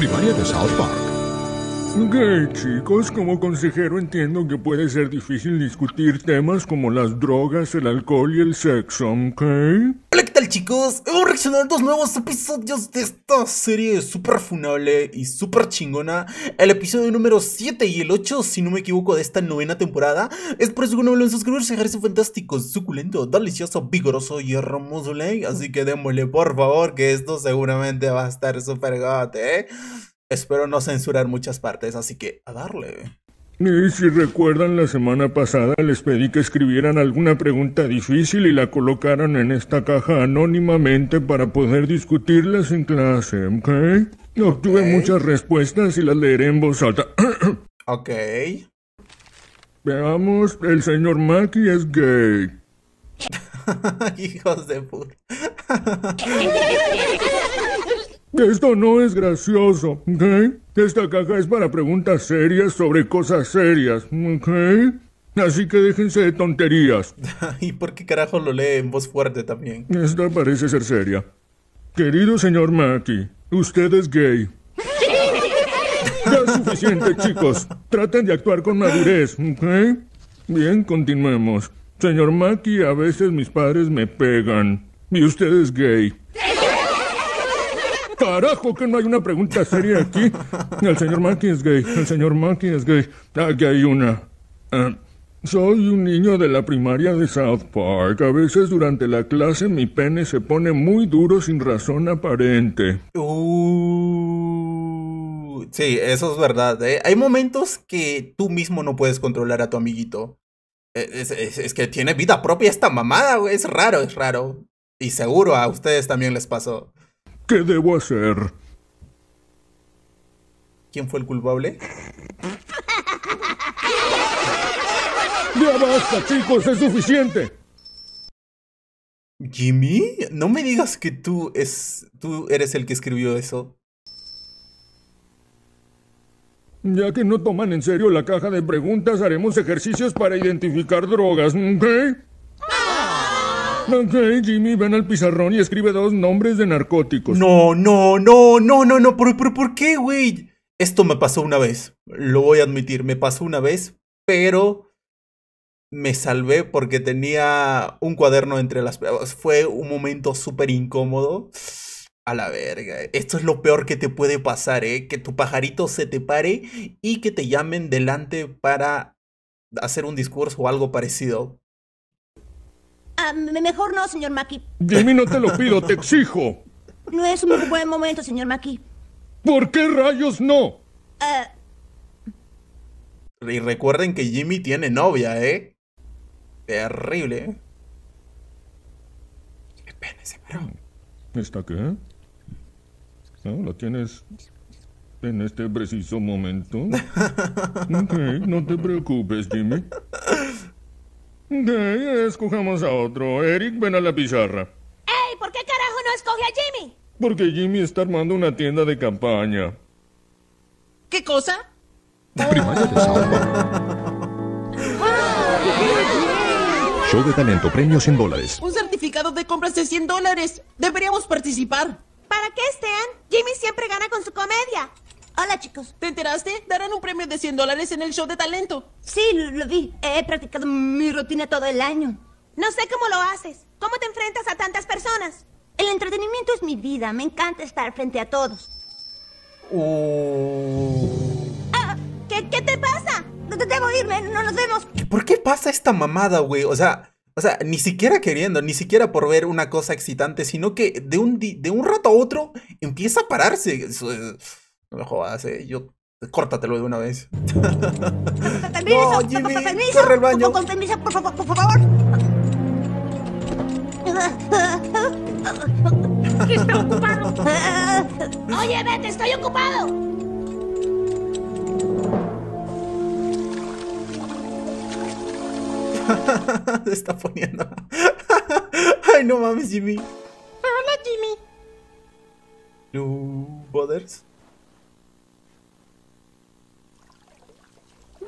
primaria de South Park. Ok, chicos, como consejero entiendo que puede ser difícil discutir temas como las drogas, el alcohol y el sexo, ¿ok? Hola, ¿qué tal chicos? Hemos reaccionado a dos nuevos episodios de esta serie súper funable y súper chingona. El episodio número 7 y el 8, si no me equivoco, de esta novena temporada. Es por eso que no olviden suscribirse, dejar fantástico, suculento, delicioso, vigoroso y hermoso like. Así que démosle por favor, que esto seguramente va a estar súper gote, ¿eh? Espero no censurar muchas partes, así que a darle. Y si recuerdan, la semana pasada les pedí que escribieran alguna pregunta difícil y la colocaran en esta caja anónimamente para poder discutirlas en clase, ¿ok? Obtuve muchas respuestas y las leeré en voz alta. ok. Veamos, el señor Maki es gay. Hijos de puta. Esto no es gracioso, ¿ok? Esta caja es para preguntas serias sobre cosas serias, ¿ok? Así que déjense de tonterías. ¿Y por qué carajo lo lee en voz fuerte también? Esta parece ser seria. Querido señor Maki, usted es gay. Ya es suficiente, chicos. Traten de actuar con madurez, ¿ok? Bien, continuemos. Señor Maki, a veces mis padres me pegan. Y usted es gay. Carajo, que no hay una pregunta seria aquí. El señor Maki es gay. El señor Maki es gay. Aquí hay una. Ah, soy un niño de la primaria de South Park. A veces durante la clase mi pene se pone muy duro sin razón aparente. Uh, sí, eso es verdad. ¿eh? Hay momentos que tú mismo no puedes controlar a tu amiguito. Eh, es que tiene vida propia esta mamada, güey. Es raro, es raro. Y seguro a ustedes también les pasó. ¿Qué debo hacer? ¿Quién fue el culpable? Ya basta, chicos, es suficiente. ¿Jimmy? No me digas que tú es. tú eres el que escribió eso. Ya que no toman en serio la caja de preguntas, haremos ejercicios para identificar drogas, ¿ok? Ok, Jimmy, ven al pizarrón y escribe dos nombres de narcóticos. No, no, no, no, no, no. ¿Por, por, por qué, güey? Esto me pasó una vez. Lo voy a admitir, me pasó una vez, pero me salvé porque tenía un cuaderno entre las... Fue un momento súper incómodo. A la verga. Esto es lo peor que te puede pasar, ¿eh? Que tu pajarito se te pare y que te llamen delante para hacer un discurso o algo parecido. Ah, mejor no, señor Maki. Jimmy, no te lo pido, te exijo. No es un buen momento, señor Maki. ¿Por qué rayos no? Uh... Y recuerden que Jimmy tiene novia, ¿eh? Terrible, ¿eh? Qué pena ese varón. ¿Está qué? ¿No? ¿La tienes en este preciso momento? ok, no te preocupes, Jimmy. Ok, escojamos a otro. Eric, ven a la pizarra. ¡Ey! ¿Por qué carajo no escoge a Jimmy? Porque Jimmy está armando una tienda de campaña. ¿Qué cosa? Primaria de. Show de talento, premios en dólares. Un certificado de compras de 100 dólares. Deberíamos participar. ¿Para qué, Stan? Jimmy siempre gana con su comedia. Hola, chicos. ¿Te enteraste? Darán un premio de 100 dólares en el show de talento. Sí, lo vi. He practicado mi rutina todo el año. No sé cómo lo haces. ¿Cómo te enfrentas a tantas personas? El entretenimiento es mi vida. Me encanta estar frente a todos. Uh... Ah, ¿qué, ¿Qué te pasa? Debo irme. No nos vemos. ¿Por qué pasa esta mamada, güey? O sea... O sea, ni siquiera queriendo, ni siquiera por ver una cosa excitante, sino que de un, de un rato a otro empieza a pararse. No me jodas, eh. Yo. Córtatelo de una vez. Permiso, no, Jimmy, permiso, corre al baño. Con permiso, por favor, por favor. Está ocupado. Oye, vete, estoy ocupado. Se está poniendo. Ay, no mames, Jimmy. Hola, Jimmy. ¿No bothers?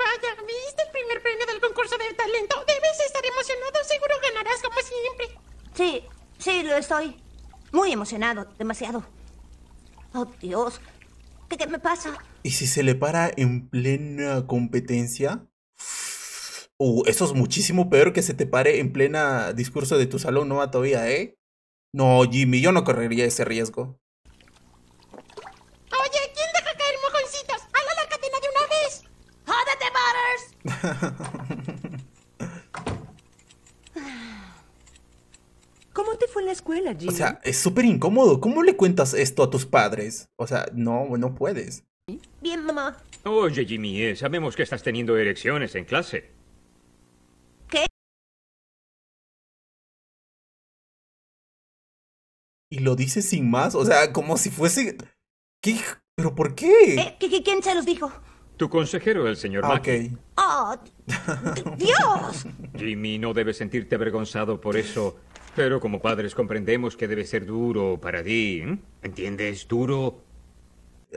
Vaya, ¿viste el primer premio del concurso de talento? Debes estar emocionado, seguro ganarás como siempre. Sí, sí, lo estoy. Muy emocionado, demasiado. Oh, Dios. ¿Qué, qué me pasa? ¿Y si se le para en plena competencia? Uh, eso es muchísimo peor que se te pare en plena discurso de tu salón, no todavía, ¿eh? No, Jimmy, yo no correría ese riesgo. Oye, ¿quién deja caer mojoncitos? ¡Hala la cadena de una vez! ¡Jódete, Butters! ¿Cómo te fue en la escuela, Jimmy? O sea, es súper incómodo. ¿Cómo le cuentas esto a tus padres? O sea, no, no puedes. Bien, mamá. Oye, Jimmy, eh, sabemos que estás teniendo erecciones en clase. ¿Qué? Y lo dice sin más. O sea, como si fuese. ¿Qué? ¿Pero por qué? Eh, ¿qué- qué- ¿Quién se los dijo? Tu consejero, el señor Ah. ¡Oh! ¡Dios! Jimmy, no debes sentirte avergonzado por eso. Pero como padres comprendemos que debe ser duro para ti. ¿eh? ¿Entiendes? Duro.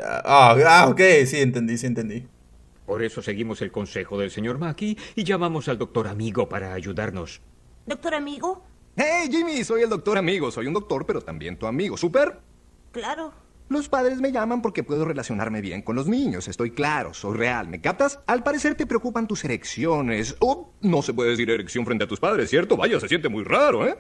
Ah, ah, ok, sí entendí, sí entendí. Por eso seguimos el consejo del señor Mackey y llamamos al doctor amigo para ayudarnos. Doctor amigo, Hey, Jimmy, soy el doctor amigo. Soy un doctor, pero también tu amigo. ¿Super? claro. Los padres me llaman porque puedo relacionarme bien con los niños. Estoy claro, soy real. ¿Me captas? Al parecer te preocupan tus erecciones. Oh, no se puede decir erección frente a tus padres, ¿cierto? Vaya, se siente muy raro, ¿eh?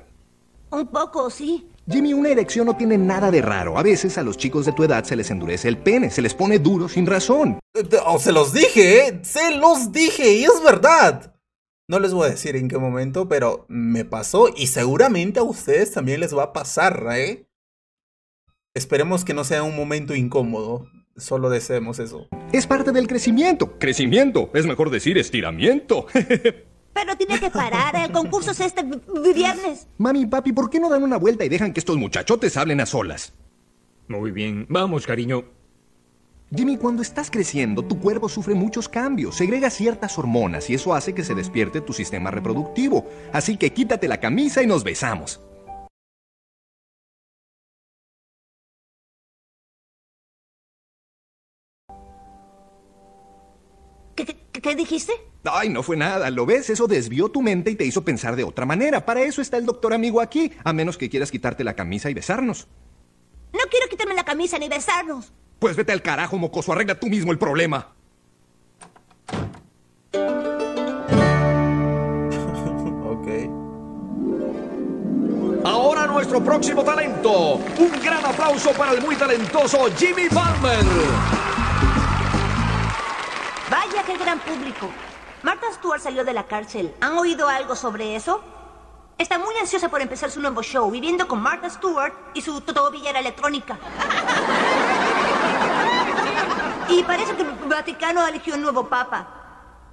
Un poco, sí. Jimmy, una erección no tiene nada de raro. A veces a los chicos de tu edad se les endurece el pene, se les pone duro sin razón. Eh, Oh, se los dije, ¿eh? Se los dije, y es verdad. No les voy a decir en qué momento, pero me pasó y seguramente a ustedes también les va a pasar, ¿eh? Esperemos que no sea un momento incómodo. Solo deseemos eso. Es parte del crecimiento. Crecimiento. Es mejor decir estiramiento. Pero tiene que parar. El concurso es este viernes. Mami y papi, ¿por qué no dan una vuelta y dejan que estos muchachotes hablen a solas? Muy bien. Vamos, cariño. Jimmy, cuando estás creciendo, tu cuerpo sufre muchos cambios, segrega ciertas hormonas y eso hace que se despierte tu sistema reproductivo. Así que quítate la camisa y nos besamos. ¿Qué, dijiste? Ay, no fue nada, ¿lo ves? Eso desvió tu mente y te hizo pensar de otra manera. Para eso está el doctor amigo aquí, a menos que quieras quitarte la camisa y besarnos. No quiero quitarme la camisa ni besarnos. Pues vete al carajo, mocoso, arregla tú mismo el problema. Ok. Ahora nuestro próximo talento. Un gran aplauso para el muy talentoso Jimmy Palmer. Qué gran público. Martha Stewart salió de la cárcel. ¿Han oído algo sobre eso? Está muy ansiosa por empezar su nuevo show, viviendo con Martha Stewart y su tobillera electrónica. Y parece que el Vaticano eligió un nuevo papa.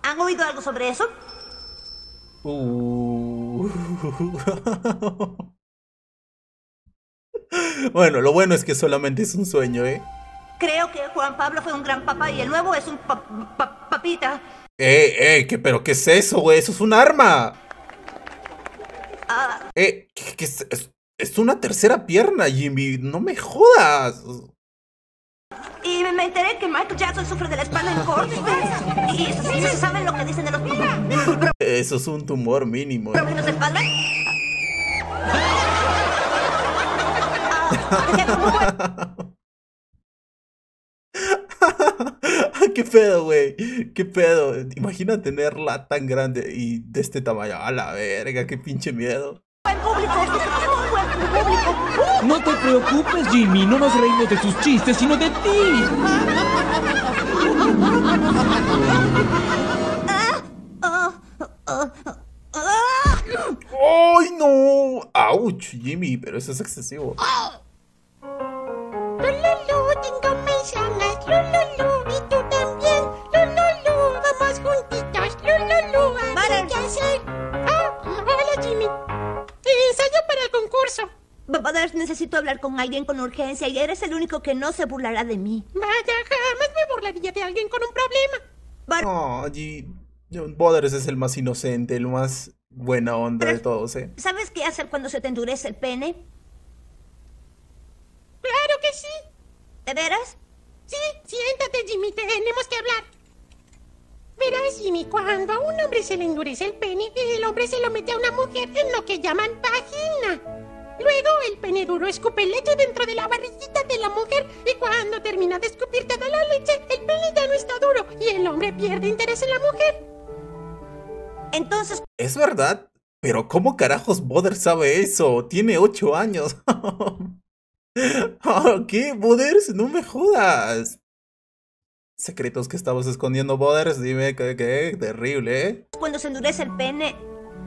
¿Han oído algo sobre eso? Uh. bueno, lo bueno es que solamente es un sueño, ¿eh? Creo que Juan Pablo fue un gran papa y el nuevo es un pa- pa- papita. ¡Eh, eh! ¿qué, ¿Pero qué es eso, güey? ¡Eso es un arma! Ah, ¡Eh! ¿qué, qué es, es, es una tercera pierna, Jimmy! ¡No me jodas! y me enteré que Michael Jackson sufre de la espalda en corte. ¿Y se saben lo que dicen de los Eso es un tumor mínimo. problemas de espalda? Ah, ¿qué- pedo, güey? ¿Qué pedo? Imagina tenerla tan grande y de este tamaño. A la verga, qué pinche miedo. buen público, muy buen público. No te preocupes, Jimmy. No nos reímos de tus chistes, sino de ti. Ah, ah, ah. ¡Ay, no! ¡Auch, Jimmy! Pero eso es excesivo. Butters, necesito hablar con alguien con urgencia y eres el único que no se burlará de mí. Vaya, jamás me burlaría de alguien con un problema. Bar- Oh, G. Butters es el más inocente, el más buena onda de todos, ¿eh? ¿Sabes qué hacer cuando se te endurece el pene? Claro que sí. ¿De veras? Sí, siéntate, Jimmy. Tenemos que hablar. Verás, Jimmy, cuando a un hombre se le endurece el pene, el hombre se lo mete a una mujer en lo que llaman vagina. Luego, el pene duro escupe leche dentro de la barriguita de la mujer y cuando termina de escupir toda la leche, el pene ya no está duro y el hombre pierde interés en la mujer. Entonces, Es verdad, pero ¿cómo carajos Boder sabe eso? Tiene ocho años. ¿Qué? Boders, no me jodas. Secretos que estabas escondiendo, Boders, dime que, que terrible, ¿eh? cuando se endurece el pene,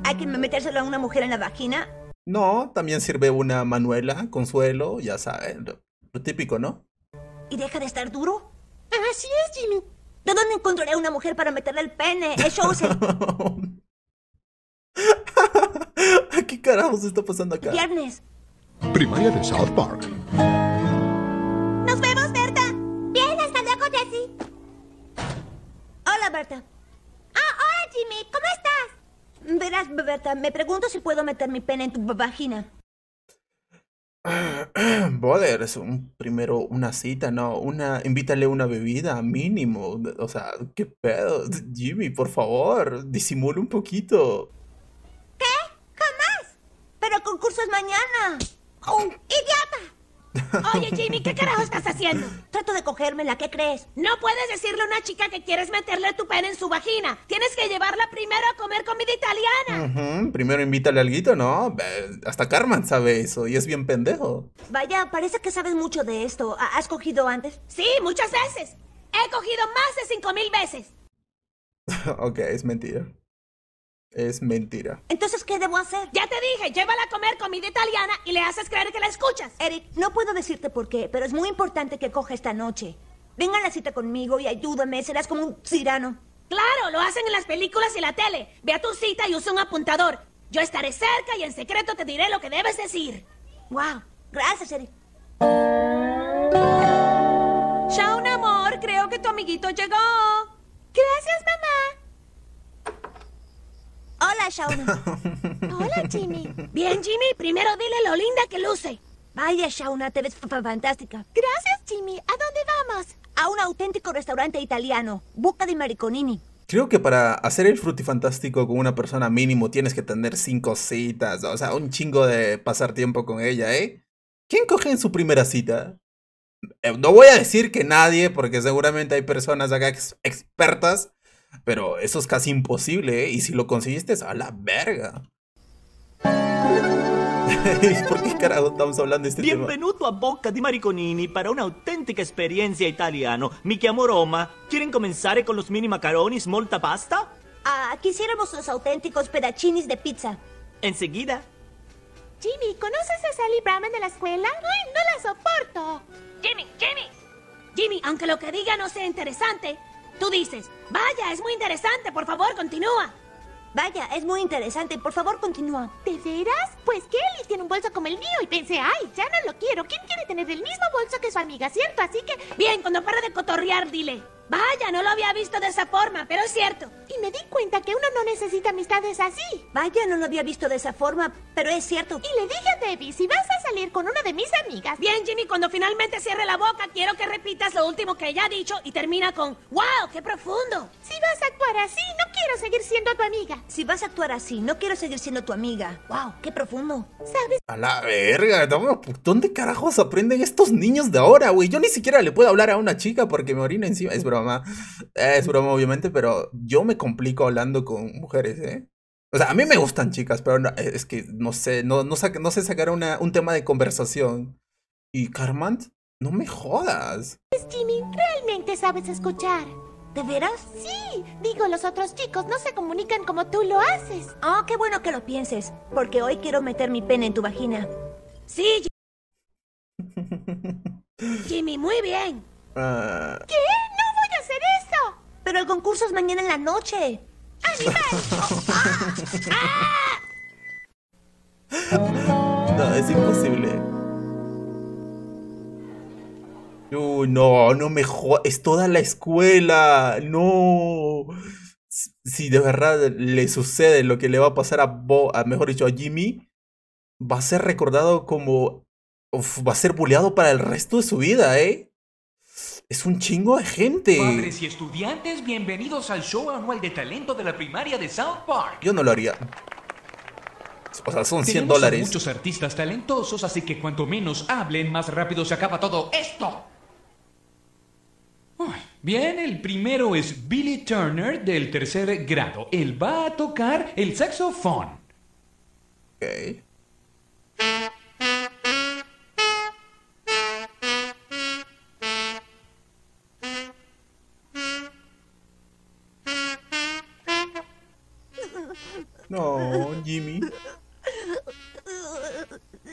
¿hay que metérselo a una mujer en la vagina? No, también sirve una manuela, consuelo, ya saben, lo, lo típico, ¿no? ¿Y deja de estar duro? Así es, Jimmy. ¿De dónde encontraré a una mujer para meterle el pene? Es el ¿Qué carajos está pasando acá? viernes. Primaria de South Park. Nos vemos, Berta. Bien, hasta luego, Jessie. Hola, Berta. Ah, hola, Jimmy. ¿Cómo estás? Verás, Berta, me pregunto si puedo meter mi pene en tu vagina. Boder, es un primero una cita, no, una, invítale una bebida, mínimo. O sea, qué pedo. Jimmy, por favor, disimula un poquito. Pero el concurso es mañana. ¡Idiota! Oye, Jimmy, ¿qué carajo estás haciendo? Trato de cogérmela, ¿qué crees? No puedes decirle a una chica que quieres meterle tu pene en su vagina. Tienes que llevarla primero a comer comida italiana. Primero invítale alguito, ¿no? Hasta Carmen sabe eso y es bien pendejo. Vaya, parece que sabes mucho de esto. ¿Ha- ¿Has cogido antes? Sí, muchas veces. He cogido más de cinco mil veces. ok, es mentira. Es mentira. Entonces, ¿qué debo hacer? Ya te dije, llévala a comer comida italiana y le haces creer que la escuchas. Eric, no puedo decirte por qué, pero es muy importante que coja esta noche. Venga a la cita conmigo y ayúdame, serás como un cirano. Claro, lo hacen en las películas y la tele. Ve a tu cita y usa un apuntador. Yo estaré cerca y en secreto te diré lo que debes decir. Wow, gracias, Eric. Shaun, amor, creo que tu amiguito llegó. Gracias, mamá. Hola, Shauna. Hola, Jimmy. Bien, Jimmy, primero dile lo linda que luce. Vaya, Shauna, te ves fantástica. Gracias, Jimmy. ¿A dónde vamos? A un auténtico restaurante italiano, Buca di Mariconini. Creo que para hacer el frutifantástico con una persona mínimo tienes que tener cinco citas, o sea, un chingo de pasar tiempo con ella, ¿eh? ¿Quién coge en su primera cita? Eh, no voy a decir que nadie, porque seguramente hay personas acá ex- expertas, pero eso es casi imposible, ¿eh? Y si lo conseguiste, a la verga. ¿Por qué carajo estamos hablando de este tema? Benvenuto a Bocca di Mariconini para un'autentica esperienza italiano. Mi chiamo Roma. ¿Quieren comenzar con los mini macaronis molta pasta? Ah, quisiéramos los auténticos pedachinis de pizza. Enseguida. Jimmy, ¿conoces a Sally Brahman de la escuela? ¡Ay, no la soporto! Jimmy, Jimmy. Jimmy, aunque lo que diga no sea interesante, tú dices, vaya, es muy interesante, por favor, continúa. Vaya, es muy interesante. Por favor, continúa. ¿De veras? Pues Kelly tiene un bolso como el mío y pensé, ay, ya no lo quiero. ¿Quién quiere tener el mismo bolso que su amiga, cierto? Así que... Bien, cuando pare de cotorrear, dile. Vaya, no lo había visto de esa forma, pero es cierto. Y me di cuenta que uno no necesita amistades así. Vaya, no lo había visto de esa forma, pero es cierto. Y le dije a Debbie, si vas a salir con una de mis amigas. Bien, Jimmy, cuando finalmente cierre la boca, quiero que repitas lo último que ella ha dicho y termina con, wow, qué profundo. Si vas a actuar así, no quiero seguir siendo tu amiga. Si vas a actuar así, no quiero seguir siendo tu amiga. Wow, qué profundo. ¿Sabes? A la verga, no, ¿dónde carajos aprenden estos niños de ahora, güey? Yo ni siquiera le puedo hablar a una chica porque me orina encima. Es broma, es broma obviamente, pero yo me complico hablando con mujeres, ¿eh? O sea, a mí me gustan chicas, pero no- es que no sé, no, no, saca- no sé sacar una, un tema de conversación. Y Carmant, no me jodas. Jimmy, realmente sabes escuchar. ¿De veras? Sí, digo, los otros chicos no se comunican como tú lo haces. Oh, qué bueno que lo pienses, porque hoy quiero meter mi pene en tu vagina. Sí, Jimmy, muy bien. Ah, ¿Qué? Hacer eso. Pero el concurso es mañana en la noche. no, es imposible. Uy, no, no me jodas. Es toda la escuela. No. Si- de verdad le sucede lo que le va a pasar a Bo, a, mejor dicho, a Jimmy, va a ser recordado como. uf, va a ser bulleado para el resto de su vida, ¿eh? Es un chingo de gente. Padres y estudiantes, bienvenidos al show anual de talento de la primaria de South Park. Yo no lo haría. O sea, son 100 Tenemos a dólares. muchos artistas talentosos, así que cuanto menos hablen, más rápido se acaba todo esto. Uy, Bien, el primero es Billy Turner del tercer grado. Él va a tocar el saxofón. Ok. No, Jimmy.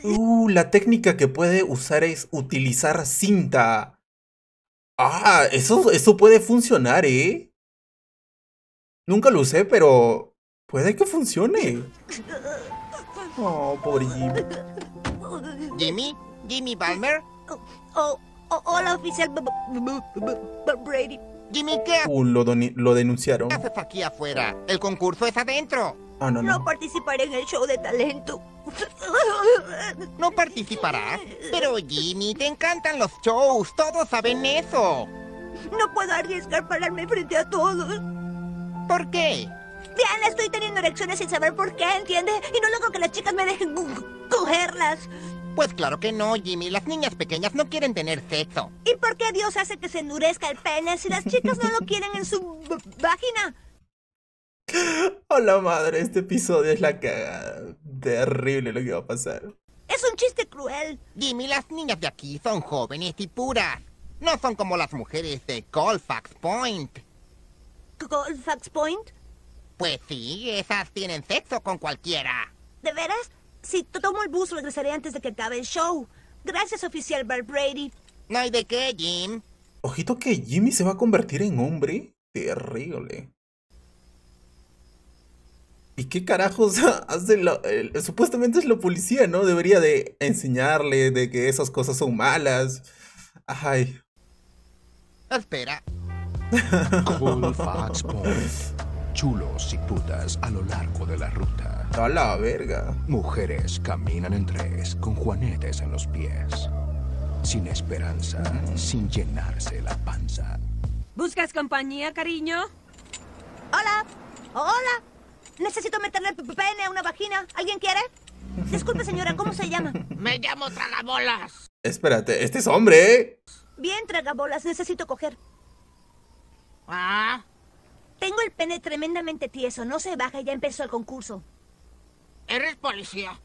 Uh, la técnica que puede usar es utilizar cinta. Ah, eso, eso puede funcionar, ¿eh? Nunca lo usé, pero puede que funcione. Oh, pobre Jimmy. Jimmy, Jimmy Balmer. Oh, oh, hola, oficial B- B- B- B- Brady. Jimmy, ¿qué Uh, lo, denunciaron. haces aquí afuera? El concurso es adentro. Ah, no, No no. participaré en el show de talento. No participarás. Pero Jimmy, te encantan los shows. Todos saben eso. No puedo arriesgar pararme frente a todos. ¿Por qué? Diana, estoy teniendo erecciones sin saber por qué, ¿entiende? Y no logro que las chicas me dejen co- cogerlas. Pues claro que no, Jimmy. Las niñas pequeñas no quieren tener sexo. ¿Y por qué Dios hace que se endurezca el pene si las chicas no lo quieren en su vagina? Oh, la madre, este episodio es la cagada. Terrible lo que va a pasar. Es un chiste cruel. Jimmy, las niñas de aquí son jóvenes y puras. No son como las mujeres de Colfax Point. Colfax Point. Pues sí, esas tienen sexo con cualquiera. ¿De veras? Si to- tomo el bus, regresaré antes de que acabe el show. Gracias, oficial Bart Brady. No hay de qué, Jim. Ojito que Jimmy se va a convertir en hombre. Terrible. ¿Y qué carajos hace lo, el- supuestamente es la policía, ¿no? Debería de enseñarle de que esas cosas son malas. Ay. Espera. Colfax Point. Chulos y putas a lo largo de la ruta. A la verga. Mujeres caminan en tres con juanetes en los pies. Sin esperanza, sin llenarse la panza. ¿Buscas compañía, cariño? Hola. Hola. Necesito meterle el pene a una vagina. ¿Alguien quiere? Disculpe, señora, ¿cómo se llama? Me llamo Tragabolas. Espérate, este es hombre, ¿eh? Bien, tragabolas, necesito coger. Ah, Tengo el pene tremendamente tieso, no se baja y ya empezó el concurso. eres policía.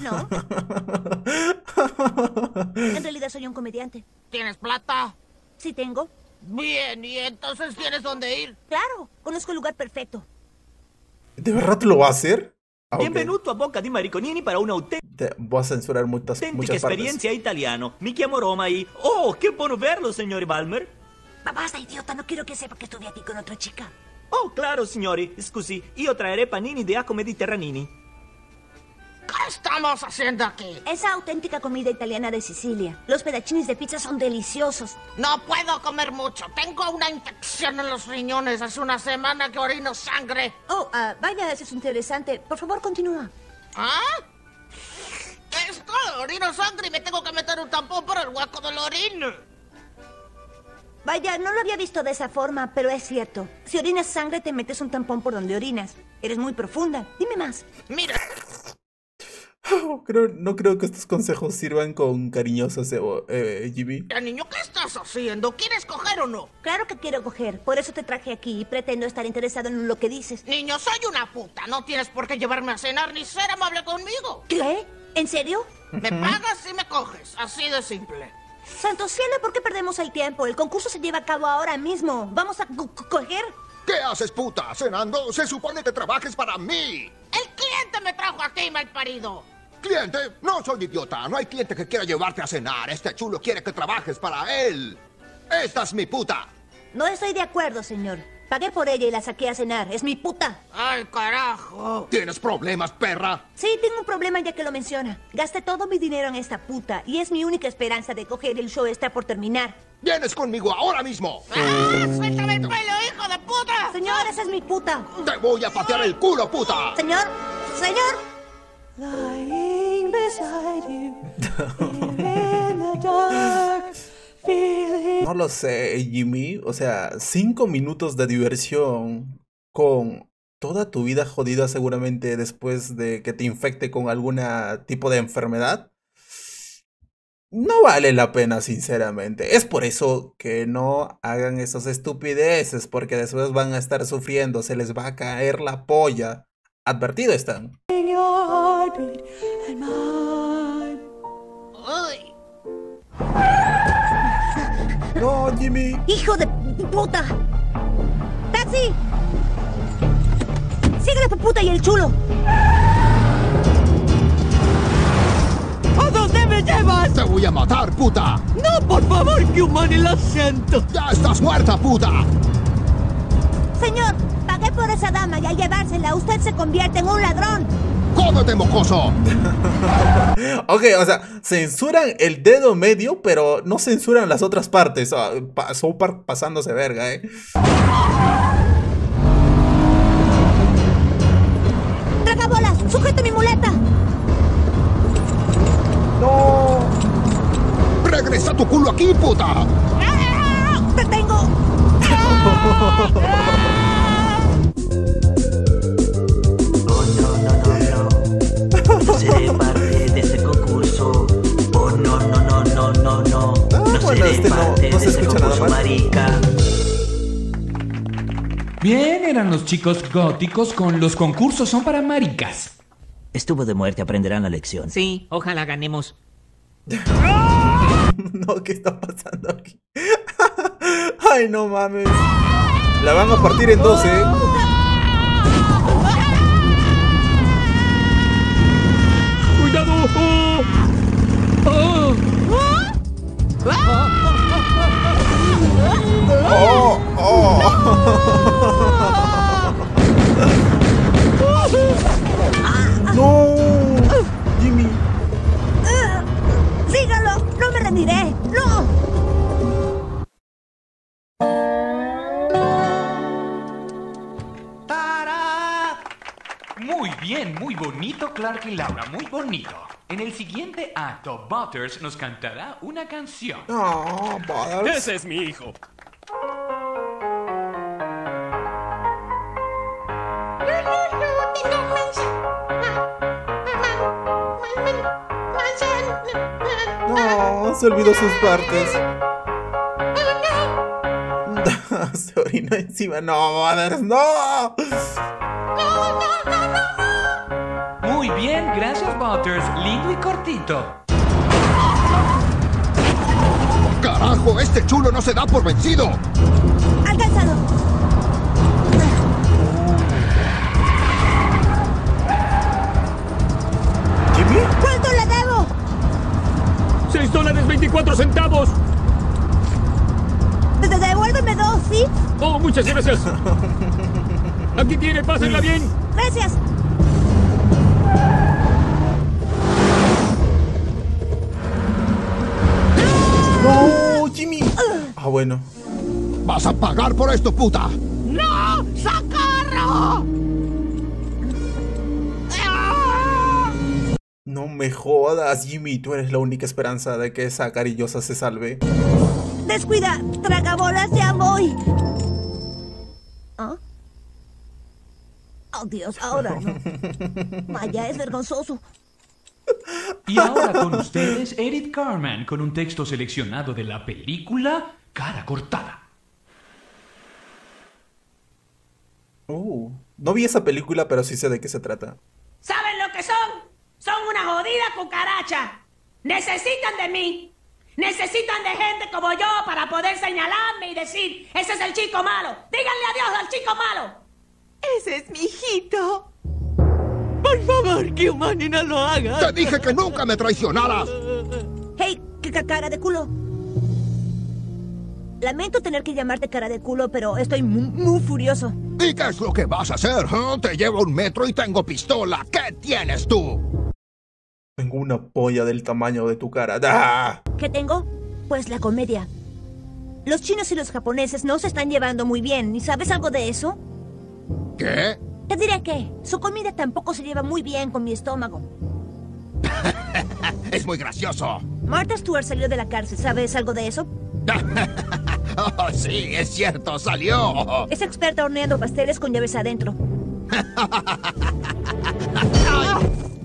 No, en realidad soy un comediante. ¿Tienes plata? Sí tengo. Bien, ¿y entonces tienes dónde ir? Claro, conozco el lugar perfecto. ¿De verdad lo va a hacer? Ah, a Boca di Mariconini para una auténtica voy a censurar muchas, muchas partes. experiencia italiano. Mi chiamo Roma y... ¡Oh, qué bueno verlo, señor Balmer! Basta, idiota, no quiero que sepa que estuve aquí con otra chica. Oh, claro, signori. Scusi, io traeré panini de Aco Mediterranini. ¿Qué estamos haciendo aquí? Es auténtica comida italiana de Sicilia. Los pedachines de pizza son deliciosos. No puedo comer mucho. Tengo una infección en los riñones. Hace una semana que orino sangre. Oh, ah, vaya, eso es interesante. Por favor, continúa. ¿Ah? Esto, orino sangre y me tengo que meter un tampón por el hueco del orino. Vaya, no lo había visto de esa forma, pero es cierto. Si orinas sangre, te metes un tampón por donde orinas. Eres muy profunda. Dime más. Mira, Creo- no creo que estos consejos sirvan con cariñosos, eh, eh, Jimmy. niño, ¿qué estás haciendo? ¿Quieres coger o no? Claro que quiero coger. Por eso te traje aquí y pretendo estar interesado en lo que dices. Niño, soy una puta. No tienes por qué llevarme a cenar ni ser amable conmigo. ¿Qué? ¿En serio? Me pagas y me coges. Así de simple. Santo cielo, ¿por qué perdemos el tiempo? El concurso se lleva a cabo ahora mismo. ¿Vamos a co- co- coger? ¿Qué haces, puta? ¿Cenando? Se supone que trabajes para mí. El cliente me trajo aquí, mal parido. ¿Cliente? No soy idiota. No hay cliente que quiera llevarte a cenar. Este chulo quiere que trabajes para él. Esta es mi puta. No estoy de acuerdo, señor. Pagué por ella y la saqué a cenar. Es mi puta. Ay, carajo. ¿Tienes problemas, perra? Sí, tengo un problema ya que lo menciona. Gasté todo mi dinero en esta puta y es mi única esperanza de coger el show está por terminar. Vienes conmigo ahora mismo. ¡Ah, suéltame el pelo, hijo de puta! Señor, esa es mi puta. Te voy a patear el culo, puta. Señor, señor. Lying beside you, in the dark, feeling. No lo sé, Jimmy. O sea, cinco minutos de diversión con toda tu vida jodida seguramente después de que te infecte con algún tipo de enfermedad, no vale la pena, sinceramente. Es por eso que no hagan esas estupideces, porque después van a estar sufriendo, se les va a caer la polla. Advertido están. No, Jimmy. ¡Hijo de puta! ¡Taxi! ¡Sigue la puta y el chulo! ¿A dónde me llevas? ¡Te voy a matar, puta! No, por favor, que humane el asiento. ¡Ya estás muerta, puta! Señor, pagué por esa dama y al llevársela usted se convierte en un ladrón. ¡Cómete, mocoso! Ok, o sea, censuran el dedo medio, pero no censuran las otras partes. Ah, pa- South Park pasándose verga, eh. ¡Tragabolas! ¡Sujete mi muleta! ¡No! ¡Regresa tu culo aquí, puta! ¡Ah! ¡Te tengo! Oh seré parte de este concurso. Oh no, no, no, no, no, no. Ah, no bueno, seré este parte no, no de este concurso, marica. Bien, eran los chicos góticos con los concursos son para maricas. Estuvo de muerte, aprenderán la lección. Sí, ojalá ganemos. no, ¿qué está pasando aquí? Ay, no mames. La van a partir en 12. ¡Oh! ¡No! Jimmy. ¡Sígalo! ¡No me rendiré! ¡No! Muy bien, muy bonito, Clark y Laura, muy bonito. En el siguiente acto, Butters nos cantará una canción. No, Butters. Ese es mi hijo. No, se olvidó sus partes. se orinó encima. No, Butters, no. Muy bien, gracias, Butters. Lindo y cortito. ¡Carajo! ¡Este chulo no se da por vencido! ¡Alcánzalo! ¿Jimmy? ¿Cuánto le debo? ¡Seis dólares 24 centavos! De- de- Devuélveme dos, ¿sí? ¡Oh, muchas gracias! Aquí tiene, pásenla bien. Gracias. Ah, bueno. ¡Vas a pagar por esto, puta! ¡No! ¡Socorro! No me jodas, Jimmy. Tú eres la única esperanza de que esa carillosa se salve. Descuida, tragabolas, ya voy. ¿Ah? Oh, Dios, ahora no. Vaya, es vergonzoso. Y ahora con ustedes, Eric Carman, con un texto seleccionado de la película Cara Cortada. Uh, no vi esa película, pero sí sé de qué se trata. ¿Saben lo que son? Son una jodida cucaracha. Necesitan de mí. Necesitan de gente como yo para poder señalarme y decir, ese es el chico malo. Díganle adiós al chico malo. Ese es mi hijito. Por favor, que Humani no lo haga. ¡Te dije que nunca me traicionaras! Hey, qué ca- cara de culo. Lamento tener que llamarte cara de culo, pero estoy muy, muy furioso. ¿Y qué es lo que vas a hacer? eh? Te llevo un metro y tengo pistola. ¿Qué tienes tú? Tengo una polla del tamaño de tu cara. ¡Ah! ¿Qué tengo? Pues la comedia. Los chinos y los japoneses no se están llevando muy bien. ¿Y sabes algo de eso? ¿Qué? Te diré que su comida tampoco se lleva muy bien con mi estómago. Es muy gracioso. Martha Stewart salió de la cárcel. ¿Sabes algo de eso? Oh, sí, es cierto, salió. Es experta horneando pasteles con llaves adentro.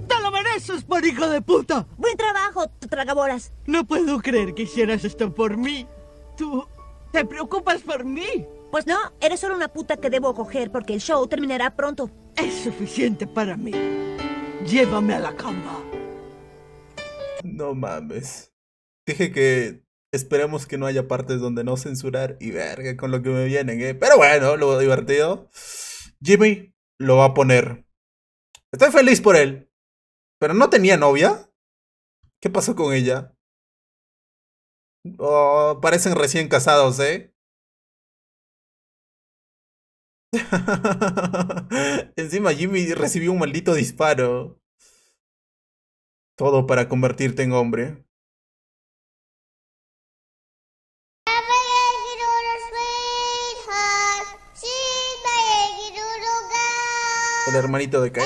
¡Te lo mereces, por hijo de puta! Buen trabajo, tragaboras. No puedo creer que hicieras esto por mí. Tú te preocupas por mí. Pues no, eres solo una puta que debo coger porque el show terminará pronto. Es suficiente para mí. Llévame a la cama. No mames. Dije que esperemos que no haya partes donde no censurar y verga con lo que me vienen, ¿eh? Pero bueno, lo divertido. Jimmy lo va a poner. Estoy feliz por él. ¿Pero no tenía novia? ¿Qué pasó con ella? Oh, parecen recién casados, ¿eh? Encima Jimmy recibió un maldito disparo. Todo para convertirte en hombre. El hermanito de Kai.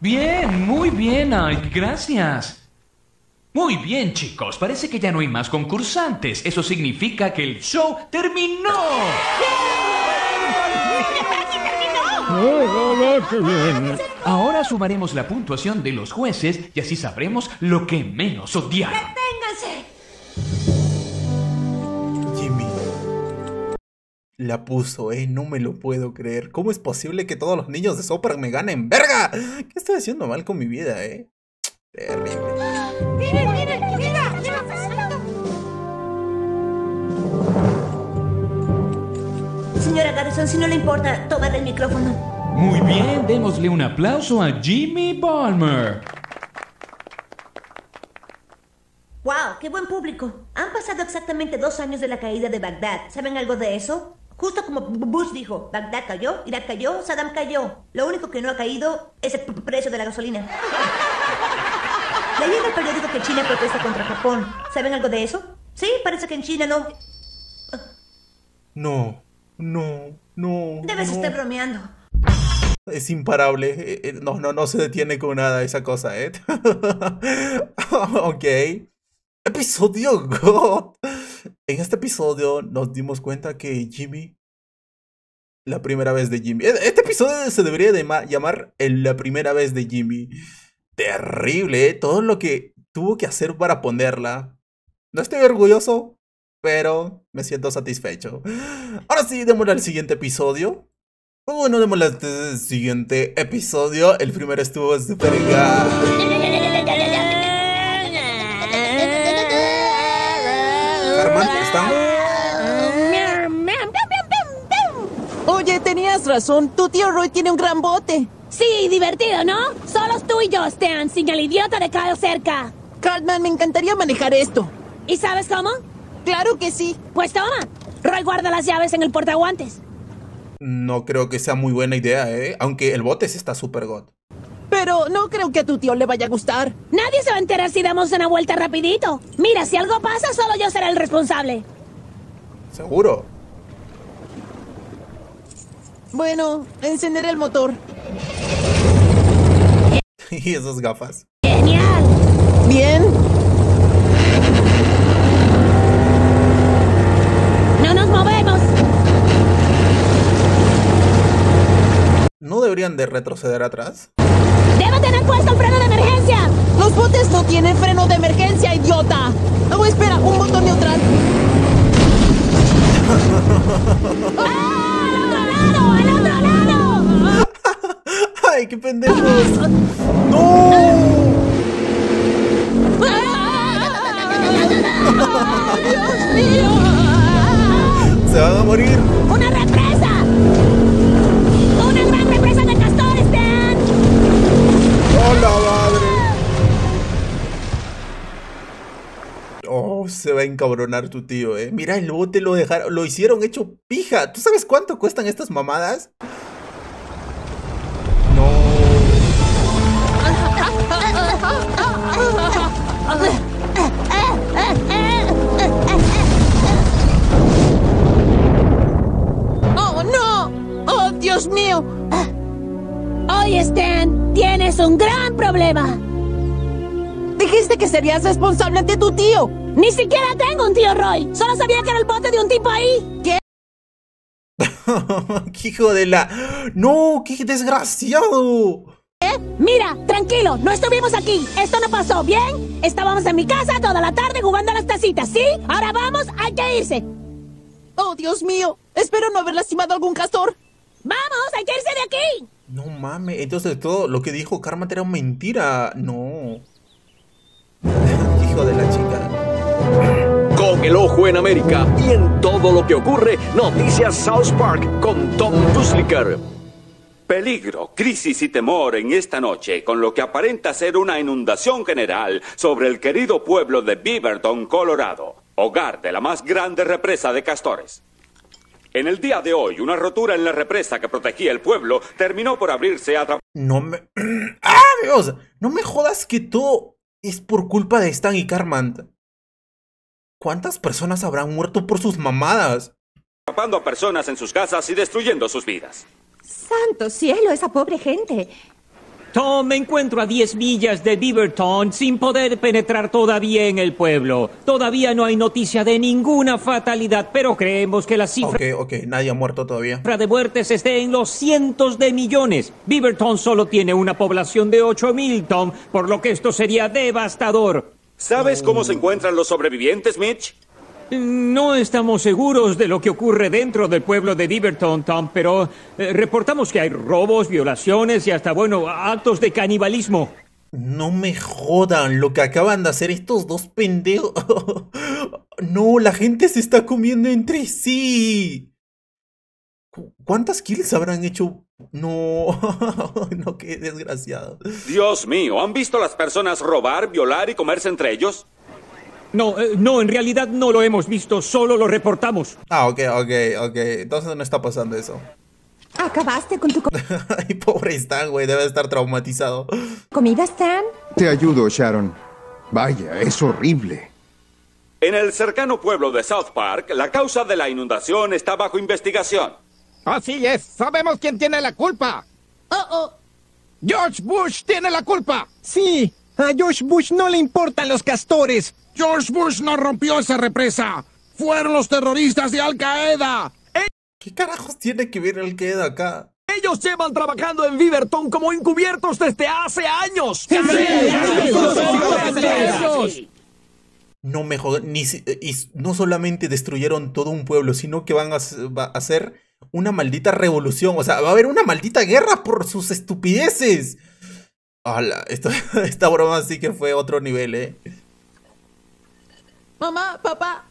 Bien, muy bien, Ike, gracias. Muy bien, chicos, parece que ya no hay más concursantes. Eso significa que el show terminó. Ahora sumaremos la puntuación de los jueces y así sabremos lo que menos odiaron. ¡Ténganse! Jimmy. La puso, eh, no me lo puedo creer. ¿Cómo es posible que todos los niños de Sopra me ganen? ¡Verga! ¿Qué estoy haciendo mal con mi vida, eh? Terrible. Si no le importa, tomar el micrófono. Muy bien, démosle un aplauso a Jimmy Balmer. ¡Wow! ¡Qué buen público! Han pasado exactamente dos años de la caída de Bagdad. ¿Saben algo de eso? Justo como Bush dijo, Bagdad cayó, Irak cayó, Saddam cayó. Lo único que no ha caído es el precio de la gasolina. Leí en el periódico que China protesta contra Japón. ¿Saben algo de eso? Sí, parece que en China no... No, no, no. Debes no. estar bromeando. Es imparable. eh, eh, No, no, no se detiene con nada esa cosa, ¿eh? ok. Episodio God. En este episodio nos dimos cuenta que Jimmy. La primera vez de Jimmy. E- Este episodio se debería de ma- llamar La primera vez de Jimmy. Terrible, ¿eh? Todo lo que tuvo que hacer para ponerla. No estoy orgulloso, pero me siento satisfecho. Ahora sí, démosle al siguiente episodio. Bueno, démosle al siguiente episodio. El primero estuvo super Carmen, ¿están? Oye, tenías razón. Tu tío Roy tiene un gran bote. Sí, divertido, ¿no? Solos tú y yo, Stan, sin el idiota de Kyle cerca. Cartman, me encantaría manejar esto. ¿Y sabes cómo? Claro que sí. Pues toma. Roy guarda las llaves en el portaguantes. No creo que sea muy buena idea, ¿eh? Aunque el bote sí está super god. Pero no creo que a tu tío le vaya a gustar. Nadie se va a enterar si damos una vuelta rapidito. Mira, si algo pasa, solo yo seré el responsable. ¿Seguro? Bueno, encenderé el motor. y esas gafas. Genial. Bien. No nos movemos. ¿No deberían de retroceder atrás? Debo tener puesto el freno de emergencia. Los botes no tienen freno de emergencia, idiota. Oh, espera, un botón neutral. ¡Al encabronar tu tío, eh. Mira, el bote lo dejaron, lo hicieron hecho pija. ¿Tú sabes cuánto cuestan estas mamadas? No. ¡Oh, no! ¡Oh, Dios mío! Roy, Stan, tienes un gran problema. Dijiste que serías responsable ante tu tío. Ni siquiera tengo un tío Roy. Solo sabía que era el bote de un tipo ahí. ¿Qué? ¡Qué hijo de la... ¡No! ¡Qué desgraciado! ¿Eh? Mira, tranquilo, no estuvimos aquí. Esto no pasó, ¿bien? Estábamos en mi casa toda la tarde jugando a las tacitas, ¿sí? Ahora vamos, hay que irse. Oh, Dios mío. Espero no haber lastimado a algún castor. ¡Vamos, hay que irse de aquí! No mames, entonces todo lo que dijo Karma era mentira. No. Hijo de la chica. El ojo en América y en todo lo que ocurre, Noticias South Park con Tom Tuslicker. Peligro, crisis y temor en esta noche con lo que aparenta ser una inundación general sobre el querido pueblo de Beaverton, Colorado, hogar de la más grande represa de castores. En el día de hoy, una rotura en la represa que protegía el pueblo terminó por abrirse a través... No me... ¡Ah, Dios! No me jodas que todo es por culpa de Stan y Carmant. ¿Cuántas personas habrán muerto por sus mamadas? atrapando a personas en sus casas y destruyendo sus vidas. Santo cielo, esa pobre gente. Tom, me encuentro a 10 millas de Beaverton sin poder penetrar todavía en el pueblo. Todavía no hay noticia de ninguna fatalidad, pero creemos que la cifra Ok, ok, nadie ha muerto todavía. de muertes esté en los cientos de millones. Beaverton solo tiene una población de 8000, Tom, por lo que esto sería devastador. ¿Sabes cómo se encuentran los sobrevivientes, Mitch? No estamos seguros de lo que ocurre dentro del pueblo de Beaverton, Tom, pero eh, reportamos que hay robos, violaciones y hasta, bueno, actos de canibalismo. No me jodan lo que acaban de hacer estos dos pendejos. no, la gente se está comiendo entre sí. ¿Cu- ¿Cuántas kills habrán hecho? No, no, qué desgraciado. Dios mío, ¿han visto a las personas robar, violar y comerse entre ellos? No, eh, no, en realidad no lo hemos visto, solo lo reportamos. Ah, ok, ok, ok. Entonces no está pasando eso. ¿Acabaste con tu co- Ay, pobre Stan, güey, debe estar traumatizado. comida, Stan? Te ayudo, Sharon. Vaya, es horrible. En el cercano pueblo de South Park, la causa de la inundación está bajo investigación. Así es, sabemos quién tiene la culpa. Oh, oh. George Bush tiene la culpa. Sí, a George Bush no le importan los castores. George Bush no rompió esa represa. Fueron los terroristas de Al Qaeda. ¿Qué carajos tiene que ver el que acá? Ellos llevan trabajando en Beaverton como encubiertos desde hace años. No me jodan, ni no solamente destruyeron todo un pueblo, sino que van a hacer una maldita revolución. O sea, va a haber una maldita guerra por sus estupideces. Hola, esto, esta broma sí que fue otro nivel, eh. Mamá, papá,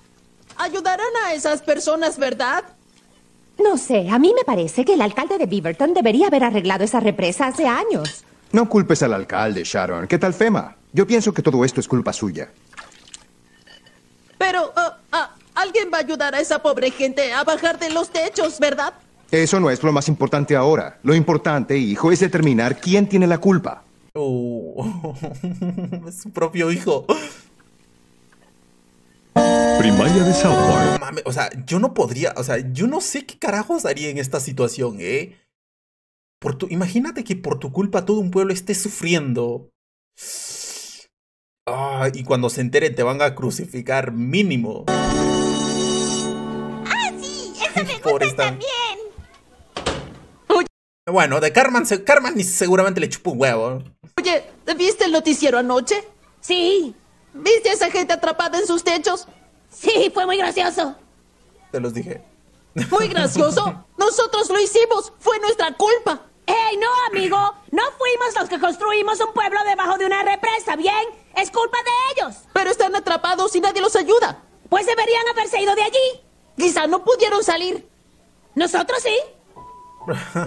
ayudarán a esas personas, ¿verdad? No sé, a mí me parece que el alcalde de Beaverton debería haber arreglado esa represa hace años. No culpes al alcalde, Sharon. ¿Qué tal FEMA? Yo pienso que todo esto es culpa suya. Pero ah, alguien va a ayudar a esa pobre gente a bajar de los techos, ¿verdad? Eso no es lo más importante ahora. Lo importante, hijo, es determinar quién tiene la culpa. Oh, es su propio hijo. Primaria de South Park. No mames, o sea, yo no podría, o sea, yo no sé qué carajos haría en esta situación, ¿eh? Por tu, imagínate que por tu culpa todo un pueblo esté sufriendo. Ah, y cuando se entere te van a crucificar mínimo. ¡Ah, sí! ¡Esa me Pobre gusta Stan. también! Bueno, de Carmen, se- Carmen ni seguramente le chupó un huevo. Oye, ¿viste el noticiero anoche? Sí. ¿Viste a esa gente atrapada en sus techos? Sí, fue muy gracioso. Te los dije. Muy gracioso. Nosotros lo hicimos. Fue nuestra culpa. ¡Ey, no, amigo! No fuimos los que construimos un pueblo debajo de una represa, ¿bien? Es culpa de ellos. Pero están atrapados y nadie los ayuda. Pues deberían haberse ido de allí. Quizá no pudieron salir. Nosotros sí.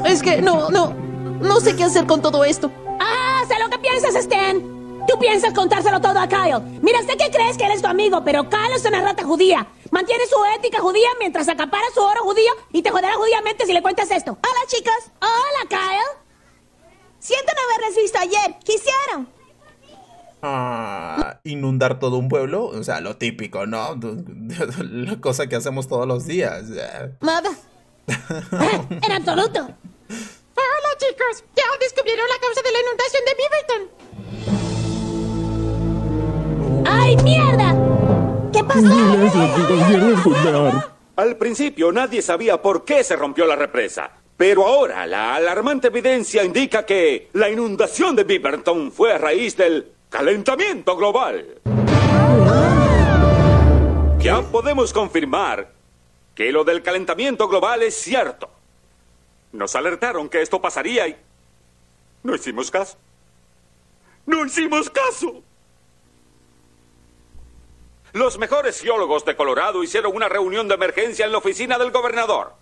Es que no, no. No sé qué hacer con todo esto. Ah, sé lo que piensas, Stan. Tú piensas contárselo todo a Kyle. Mira, sé que crees que eres tu amigo, pero Kyle es una rata judía. Mantiene su ética judía mientras acapara su oro judío y te joderá judíamente si le cuentas esto. Hola, chicos. Hola, Kyle. Siento no haberles visto ayer. ¿Qué hicieron? Ah, inundar todo un pueblo, o sea, lo típico, ¿no? La cosa que hacemos todos los días. Nada. En absoluto. Hola, chicos, ya descubrieron la causa de la inundación de Beaverton. ¡Ay, mierda! ¿Qué Al principio nadie sabía por qué se rompió la represa. Pero ahora la alarmante evidencia indica que la inundación de Beaverton fue a raíz del calentamiento global. Ya podemos confirmar que lo del calentamiento global es cierto. Nos alertaron que esto pasaría y no hicimos caso. No hicimos caso. Los mejores geólogos de Colorado hicieron una reunión de emergencia en la oficina del gobernador.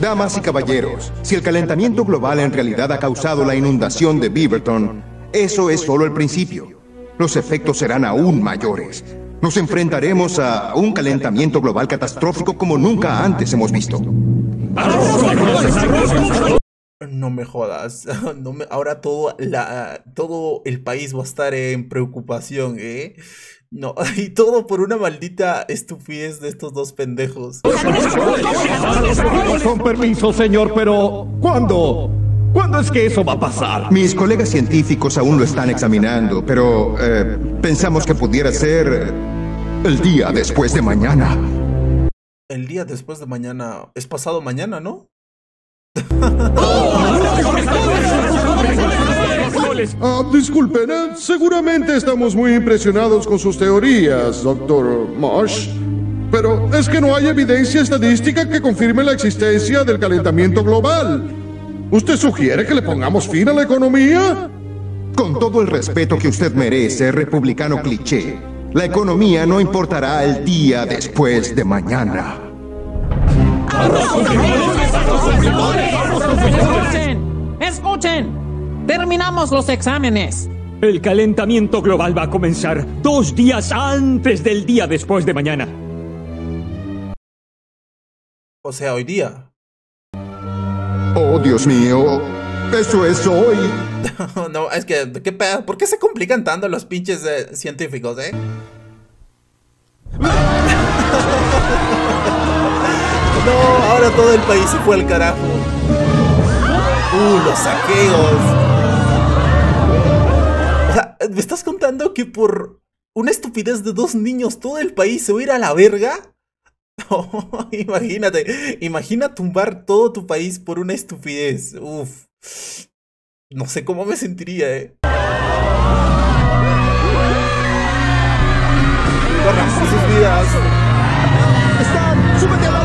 Damas y caballeros, si el calentamiento global en realidad ha causado la inundación de Beaverton, eso es solo el principio. Los efectos serán aún mayores. Nos enfrentaremos a un calentamiento global catastrófico como nunca antes hemos visto. No me jodas. No me- ahora todo, la, todo el país va a estar en preocupación, ¿eh? No, y todo por una maldita estupidez de estos dos pendejos. Con permiso, señor, pero ¿cuándo? ¿Cuándo es que eso va a pasar? Mis colegas científicos aún lo están examinando, pero eh, pensamos que pudiera ser eh, el día después de mañana. El día después de mañana es pasado mañana, ¿no? Ah, disculpen, eh, seguramente estamos muy impresionados con sus teorías, doctor Marsh. Pero es que no hay evidencia estadística que confirme la existencia del calentamiento global. ¿Usted sugiere que le pongamos fin a la economía? Con todo el respeto que usted merece, republicano cliché, la economía no importará el día después de mañana. Escuchen, escuchen. Terminamos los exámenes. El calentamiento global va a comenzar dos días antes del día después de mañana. O sea, hoy día. Oh, Dios mío, eso es hoy. no, es que, ¿qué pedo? ¿Por qué se complican tanto los pinches eh, científicos, eh? no, ahora todo el país se fue al carajo. Uh, los saqueos. O sea, ¿me estás contando que por una estupidez de dos niños todo el país se va a ir a la verga? No, imagínate, imagina tumbar todo tu país por una estupidez. Uf. No sé cómo me sentiría, eh. Corran sus vidas. ¡Súbete al auto!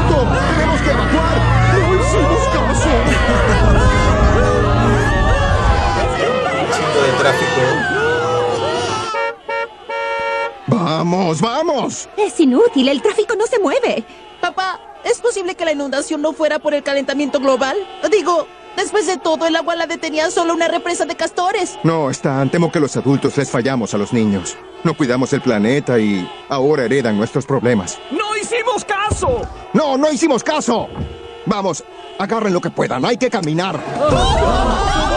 ¡Vamos, vamos! Es inútil, el tráfico no se mueve. Papá, ¿es posible que la inundación no fuera por el calentamiento global? Digo, después de todo, el agua la detenía solo una represa de castores. No, Stan, temo que los adultos les fallamos a los niños. No cuidamos el planeta y ahora heredan nuestros problemas. ¡No hicimos caso! ¡No, no hicimos caso! Vamos, agarren lo que puedan, hay que caminar.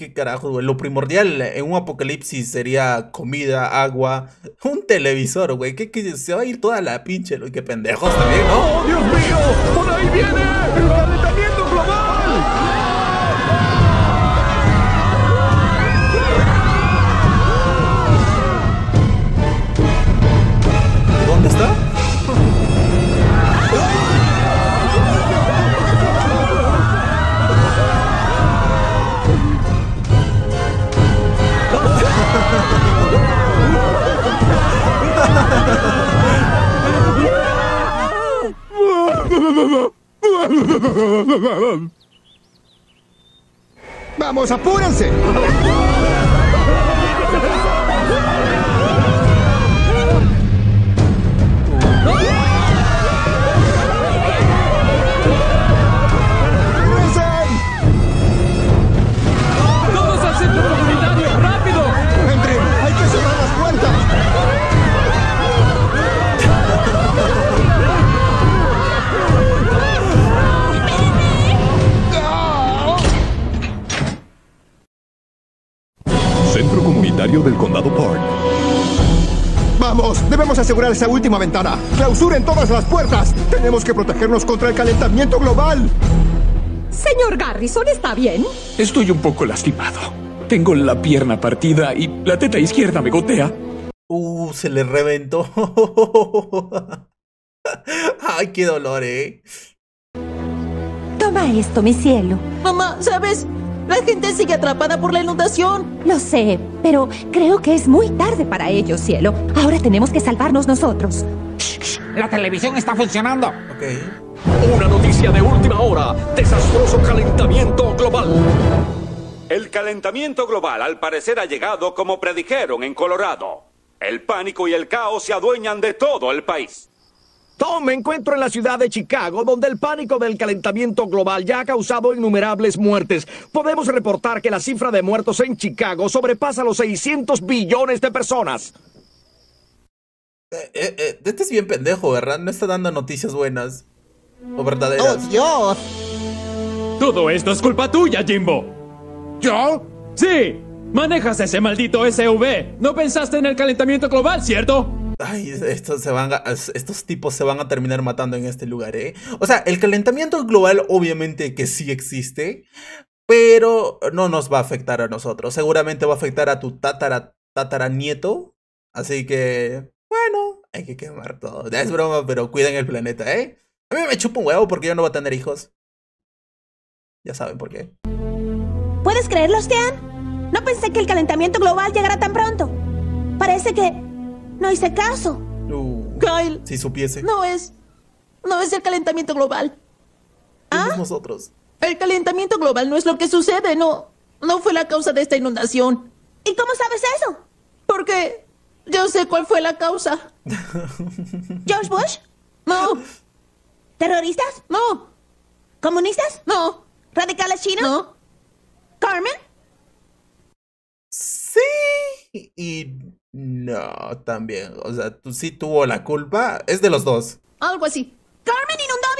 ¿Qué carajo, güey? Lo primordial en un apocalipsis sería comida, agua, un televisor, güey. ¿Qué, se va a ir toda la pinche, lo que pendejos también, ¿no? ¡Oh, Dios mío! ¡Por ahí viene ¡Vamos, apúrense! Del Condado Park. Vamos, debemos asegurar esa última ventana. Clausuren todas las puertas. Tenemos que protegernos contra el calentamiento global. Señor Garrison, ¿está bien? Estoy un poco lastimado. Tengo la pierna partida y la teta izquierda me gotea. Uh, se le reventó. Ay, qué dolor, eh. Toma esto, mi cielo. Mamá, ¿sabes? La gente sigue atrapada por la inundación. Lo sé, pero creo que es muy tarde para ellos, cielo. Ahora tenemos que salvarnos nosotros. La televisión está funcionando. Ok. Una noticia de última hora. Desastroso calentamiento global. El calentamiento global al parecer ha llegado como predijeron en Colorado. El pánico y el caos se adueñan de todo el país. Tom, me encuentro en la ciudad de Chicago, donde el pánico del calentamiento global ya ha causado innumerables muertes. Podemos reportar que la cifra de muertos en Chicago sobrepasa los 600 billones de personas. Eh, eh, eh, este es bien pendejo, ¿verdad? No está dando noticias buenas. O verdaderas. ¡Oh, Dios! Todo esto es culpa tuya, Jimbo. ¿Yo? Sí, manejas ese maldito SUV. No pensaste en el calentamiento global, ¿cierto? Ay, estos, se van a- estos tipos se van a terminar matando en este lugar, ¿eh? O sea, el calentamiento global obviamente que sí existe, pero no nos va a afectar a nosotros. Seguramente va a afectar a tu tatara, tataranieto. Así que, bueno, hay que quemar todo. Es broma, pero cuiden el planeta, ¿eh? A mí me chupa un huevo porque yo no voy a tener hijos. Ya saben por qué. ¿Puedes creerlo, Stan? No pensé que el calentamiento global llegara tan pronto. Parece que no hice caso. Kyle, Si supiese. no es. No es el calentamiento global. Somos nosotros. El calentamiento global no es lo que sucede, no. No fue la causa de esta inundación. ¿Y cómo sabes eso? Porque yo sé cuál fue la causa. ¿George Bush? No, ¿Terroristas? no, ¿Comunistas? no, ¿Radicales chinos? no. ¿Carmen? Sí y no también. O sea, tú sí tuvo la culpa. Es de los dos. Algo así. ¿Carmen inundó?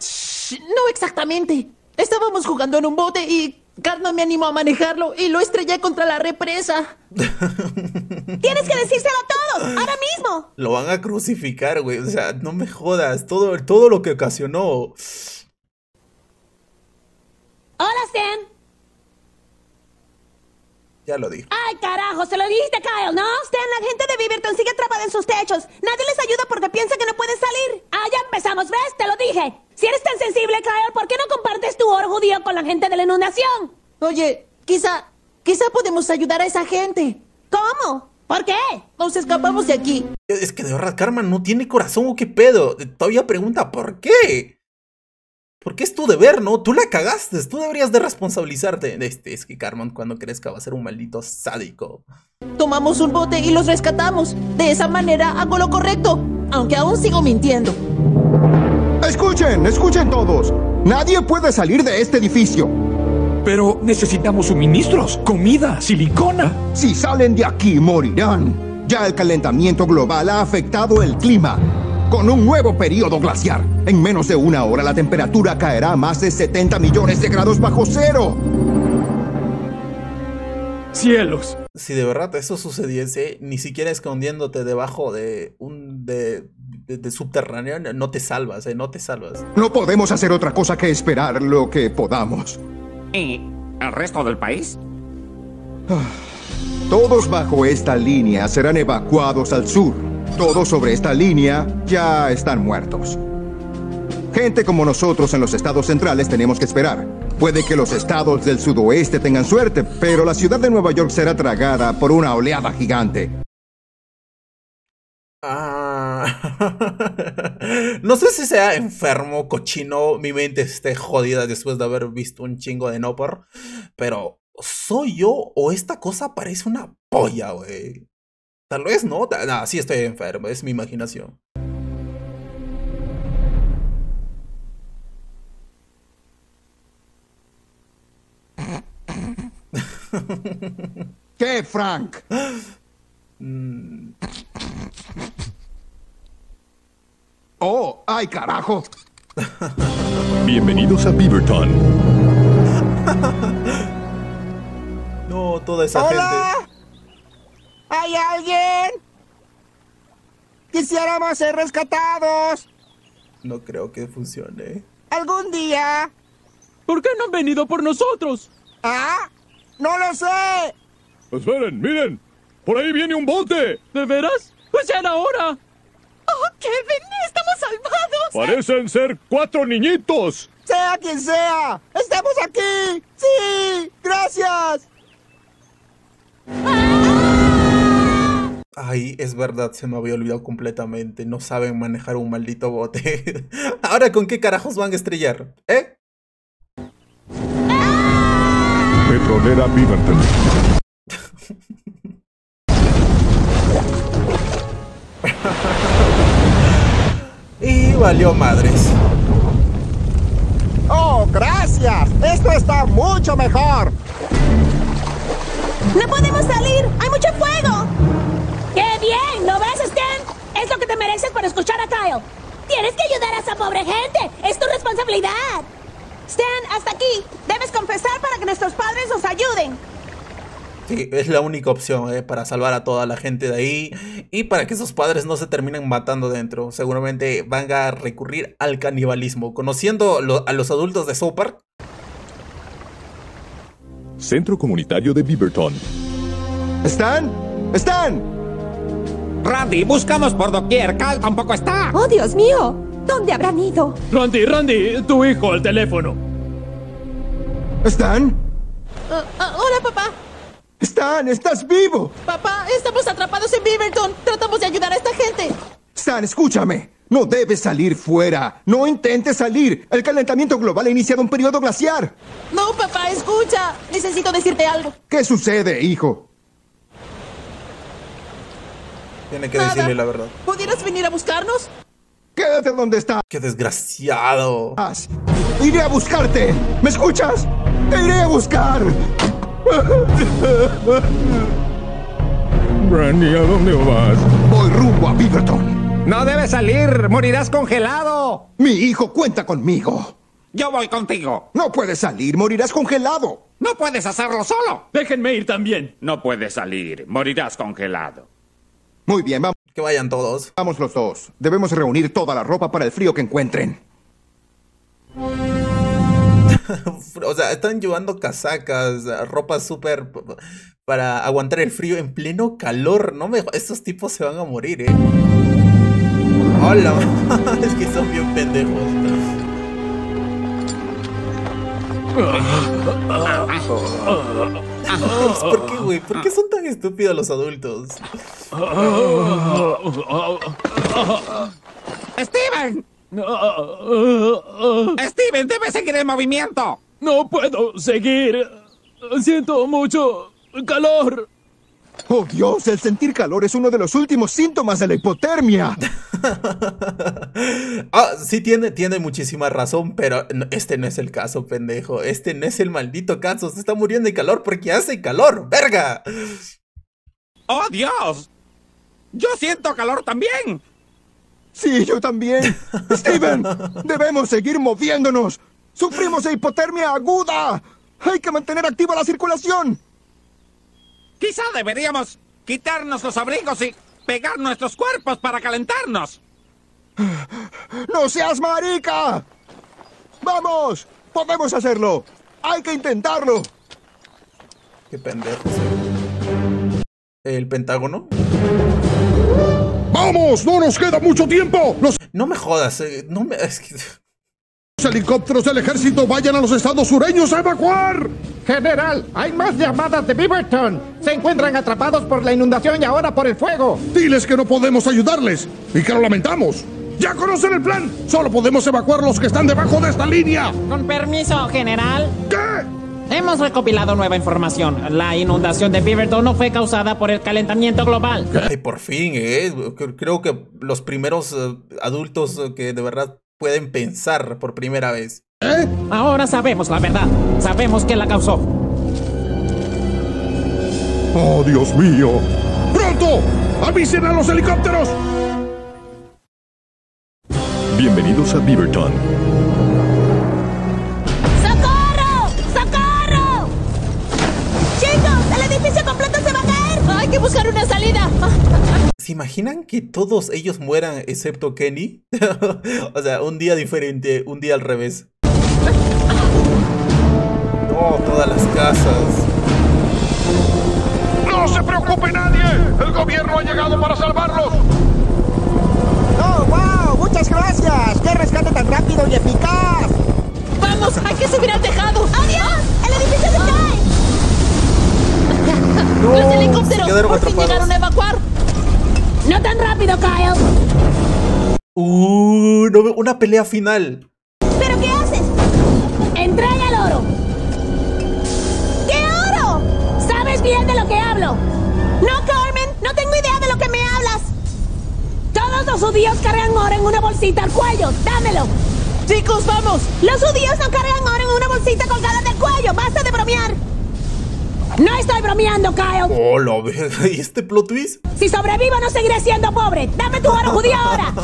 Shh, no exactamente. Estábamos jugando en un bote y Carmen me animó a manejarlo y lo estrellé contra la represa. Tienes que decírselo todo, ahora mismo. Lo van a crucificar, güey. O sea, no me jodas. Todo, todo lo que ocasionó. Hola, Stan. Ya lo dijo. Ay, carajo, se lo dijiste Kyle, ¿no? Stan, la gente de Beaverton sigue atrapada en sus techos. Nadie les ayuda porque piensa que no pueden salir. Ah, ya empezamos, ¿ves? Te lo dije. Si eres tan sensible, Kyle, ¿por qué no compartes tu oro judío con la gente de la inundación? Oye, quizá, quizá podemos ayudar a esa gente. ¿Cómo? ¿Por qué? Nos escapamos de aquí. Es que de verdad, Carmen no tiene corazón o qué pedo. Todavía pregunta por qué. Porque es tu deber, ¿no? Tú la cagaste. Tú deberías de responsabilizarte. Este, es que Carmen cuando crezca va a ser un maldito sádico. Tomamos un bote y los rescatamos. De esa manera hago lo correcto, aunque aún sigo mintiendo. Escuchen, escuchen todos. Nadie puede salir de este edificio. Pero necesitamos suministros, comida, silicona. Si salen de aquí, morirán. Ya el calentamiento global ha afectado el clima. Con un nuevo periodo glaciar. En menos de una hora la temperatura caerá a más de 70 millones de grados bajo cero. Cielos. Si de verdad eso sucediese, ni siquiera escondiéndote debajo de un de, de- de subterráneo, no te salvas, ¿eh? No te salvas. No podemos hacer otra cosa que esperar lo que podamos. ¿Y el resto del país? Todos bajo esta línea serán evacuados al sur. Todos sobre esta línea ya están muertos. Gente como nosotros en los estados centrales tenemos que esperar. Puede que los estados del sudoeste tengan suerte, pero la ciudad de Nueva York será tragada por una oleada gigante. Ah. no sé si sea enfermo, cochino, mi mente esté jodida después de haber visto un chingo de Nopor, pero ¿soy yo o esta cosa parece una polla, güey? Tal vez no, nah, sí estoy enfermo, es mi imaginación. ¿Qué, Frank? Oh, ay, carajo. Bienvenidos a Beaverton. No, toda esa ¡Hola! ¿Hay alguien? quisiéramos ser rescatados. No creo que funcione. ¿Algún día? ¿Por qué no han venido por nosotros? ¿Ah? ¡No lo sé! Esperen, miren. Por ahí viene un bote. ¿De veras? Pues ya era hora. ¡Oh, Kevin! ¡Estamos salvados! Parecen ser cuatro niñitos. ¡Sea quien sea! ¡Estamos aquí! ¡Sí! ¡Gracias! Ay, es verdad, se me había olvidado completamente. No saben manejar un maldito bote. Ahora, ¿con qué carajos van a estrellar? ¿Eh? Petrolera Beaverton. Y valió madres. ¡Oh, gracias! ¡Esto está mucho mejor! ¡No podemos salir! ¡Hay mucho fuego! ¡Qué bien! ¿No ves, Stan? Es lo que te mereces por escuchar a Kyle. Tienes que ayudar a esa pobre gente. Es tu responsabilidad. Stan, hasta aquí. Debes confesar para que nuestros padres nos ayuden. Sí, es la única opción eh, para salvar a toda la gente de ahí y para que sus padres no se terminen matando dentro. Seguramente van a recurrir al canibalismo. Conociendo lo- a los adultos de South Park, Centro Comunitario de Beaverton. ¿Están? ¿Están? Randy, buscamos por doquier. Cal tampoco está. ¡Oh, Dios mío! ¿Dónde habrán ido? Randy, Randy, tu hijo al teléfono. ¿Están? Ah, ah, hola, papá. Stan, estás vivo. Papá, estamos atrapados en Beaverton. Tratamos de ayudar a esta gente. Stan, escúchame. No debes salir fuera. No intentes salir. El calentamiento global ha iniciado un periodo glaciar. No, papá, escucha. Necesito decirte algo. ¿Qué sucede, hijo? Tiene que Nada. decirle la verdad. ¿Pudieras venir a buscarnos? Quédate donde estás. ¡Qué desgraciado! Iré a buscarte. ¿Me escuchas? Te iré a buscar. Randy, ¿a dónde vas? Voy rumbo a Beaverton. No debes salir. Morirás congelado. Mi hijo cuenta conmigo. Yo voy contigo. No puedes salir, morirás congelado. No puedes hacerlo solo. Déjenme ir también. No puedes salir, morirás congelado. Muy bien, vamos. Que vayan todos. Vamos los dos. Debemos reunir toda la ropa para el frío que encuentren. O sea, están llevando casacas, ropa súper para aguantar el frío en pleno calor. No me... Estos tipos se van a morir, eh. Hola, es que son bien pendejos. ¿Por qué, güey? ¿Por qué son tan estúpidos los adultos? ¡Steven! ¡Steven, debes seguir en movimiento! No puedo seguir. Siento mucho calor. Oh Dios, el sentir calor es uno de los últimos síntomas de la hipotermia. Ah, sí tiene, tiene muchísima razón, pero no- este no es el caso, pendejo. Este no es el maldito caso. Se está muriendo de calor porque hace calor, verga. ¡Oh, Dios! ¡Yo siento calor también! Sí, yo también. Steven, debemos seguir moviéndonos. Sufrimos de hipotermia aguda. Hay que mantener activa la circulación. Quizá deberíamos quitarnos los abrigos y pegar nuestros cuerpos para calentarnos. ¡No seas marica! ¡Vamos! ¡Podemos hacerlo! ¡Hay que intentarlo! Qué pendejos. ¿El Pentágono? ¡Vamos! ¡No nos queda mucho tiempo! Los No me jodas, eh, no me... es que- helicópteros del ejército vayan a los estados sureños a evacuar. General, hay más llamadas de Beaverton. Se encuentran atrapados por la inundación y ahora por el fuego. Diles que no podemos ayudarles y que lo lamentamos. ¡Ya conocen el plan! Solo podemos evacuar los que están debajo de esta línea. Con permiso, general. ¿Qué? Hemos recopilado nueva información. La inundación de Beaverton no fue causada por el calentamiento global. Ay, por fin, eh. Cre- Creo que los primeros eh, adultos eh, que de verdad pueden pensar por primera vez. Ahora sabemos la verdad. Sabemos quién la causó. ¡Oh, Dios mío! ¡Pronto! ¡Avisen a los helicópteros! Bienvenidos a Beaverton. Imaginan que todos ellos mueran excepto Kenny? o sea, un día diferente, un día al revés. No, todas las casas. ¡No se preocupe nadie! ¡El gobierno ha llegado para salvarlos! ¡Oh, wow! ¡Muchas gracias! ¡Qué rescate tan rápido y eficaz! ¡Vamos! ¡Hay que subir al tejado! ¡Adiós! ¡El edificio se cae! No, ¡Los helicópteros por fin atrapados. llegaron a evacuar! No tan rápido, Kyle. Uh, no veo- una pelea final. ¿Pero qué haces? Entrega el oro. ¿Qué oro? ¿Sabes bien de lo que hablo? No, Carmen, no tengo idea de lo que me hablas. Todos los judíos cargan oro en una bolsita al cuello. Dámelo. Chicos, vamos. Los judíos no cargan oro en una bolsita colgada del cuello. Basta de bromear. No estoy bromeando, Kyle. Oh, la verga. ¿Y este plot twist? Si sobrevivo, no seguiré siendo pobre. Dame tu oro judío ahora.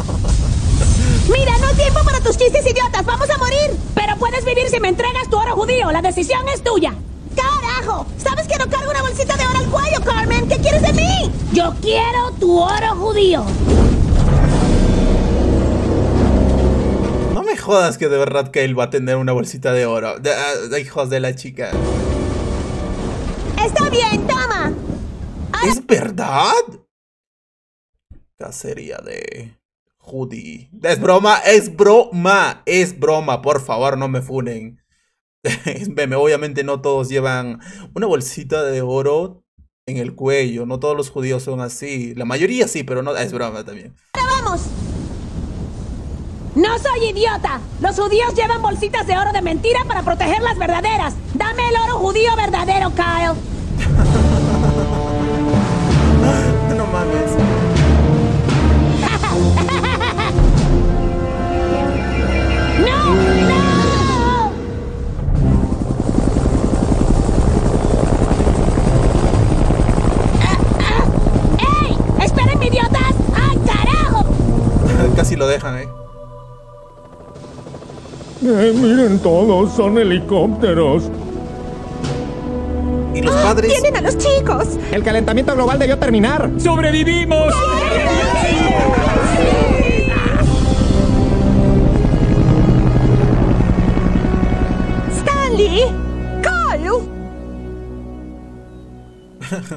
Mira, no hay tiempo para tus chistes idiotas. Vamos a morir. Pero puedes vivir si me entregas tu oro judío. La decisión es tuya. ¡Carajo! ¿Sabes que no cargo una bolsita de oro al cuello, Carmen? ¿Qué quieres de mí? Yo quiero tu oro judío. No me jodas que de verdad él va a tener una bolsita de oro. De, ah, de hijos de la chica. Está bien, toma. ¿Es verdad? Cacería de Judy. Es broma, es broma, es broma. Por favor, no me funen. Obviamente no todos llevan una bolsita de oro en el cuello. No todos los judíos son así. La mayoría sí, pero no es broma también. ¡Ahora vamos! No soy idiota. Los judíos llevan bolsitas de oro de mentira para proteger las verdaderas. Dame el oro judío verdadero, Kyle. Mames. ¡No! ¡No! ¡Ey! ¡Esperen, idiotas! ¡Ah, carajo! Casi lo dejan, eh. Eh, miren todos, son helicópteros. Y los padres. ¡Tienen a los chicos! El calentamiento global debió terminar. ¡Sobrevivimos! ¡Stanley! ¡Kyle!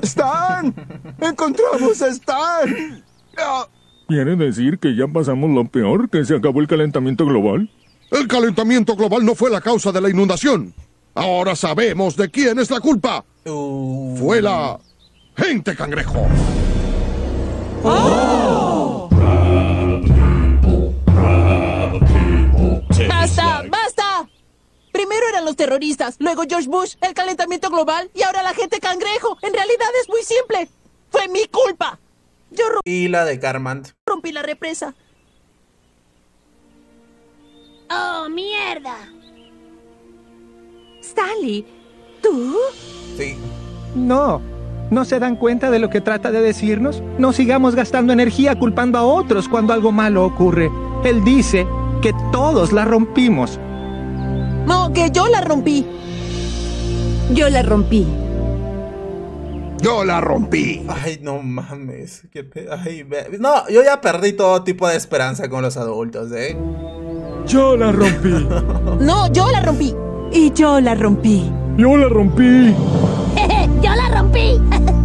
¡Stan! ¡Encontramos a Stan! ¿Quiere decir que ya pasamos lo peor, que se acabó el calentamiento global? El calentamiento global no fue la causa de la inundación. Ahora sabemos de quién es la culpa. Uh. Fue la gente cangrejo. ¡Basta! ¡Basta! Primero eran los terroristas, luego George Bush, el calentamiento global y ahora la gente cangrejo. En realidad es muy simple. Fue mi culpa. Yo ro- Y la de Carmand. rompí la represa. ¡Oh, mierda! Stanley, ¿tú? Sí. No. ¿No se dan cuenta de lo que trata de decirnos? No sigamos gastando energía culpando a otros cuando algo malo ocurre. Él dice que todos la rompimos. No, que yo la rompí. Yo la rompí. Yo la rompí. Ay, no mames. qué pe- Ay, no, yo ya perdí todo tipo de esperanza con los adultos, ¿eh? Yo la rompí. No, yo la rompí. Y yo la rompí. Yo la rompí. ¡Yo la rompí!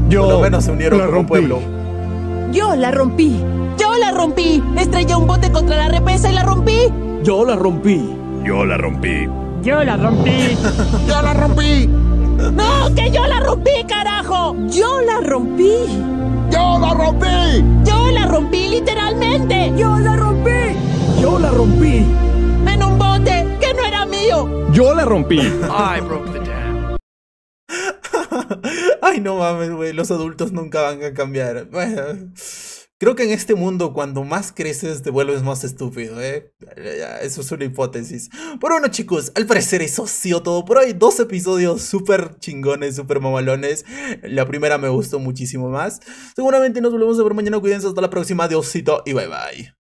Yo Por lo menos se unieron la un rompí. pueblo. Yo la rompí. Yo la rompí. Estrellé un bote contra la represa y la rompí. Yo la rompí. Yo la rompí. Yo la rompí. Yo la rompí. No, que yo la rompí, carajo. Yo la rompí. Yo la rompí. Yo la rompí literalmente. Yo la rompí. Yo la rompí. En un bote mío. Yo la rompí. I broke the dam. Ay, no mames, güey. Los adultos nunca van a cambiar. Bueno, creo que en este mundo, cuando más creces, te vuelves más estúpido, ¿eh? Eso es una hipótesis. Pero bueno, chicos, al parecer eso ha sido todo por hoy. Dos episodios súper chingones, súper mamalones. La primera me gustó muchísimo más. Seguramente nos volvemos a ver mañana. Cuídense. Hasta la próxima. Diosito y bye bye.